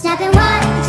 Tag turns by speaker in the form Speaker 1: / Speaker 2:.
Speaker 1: Snapping one,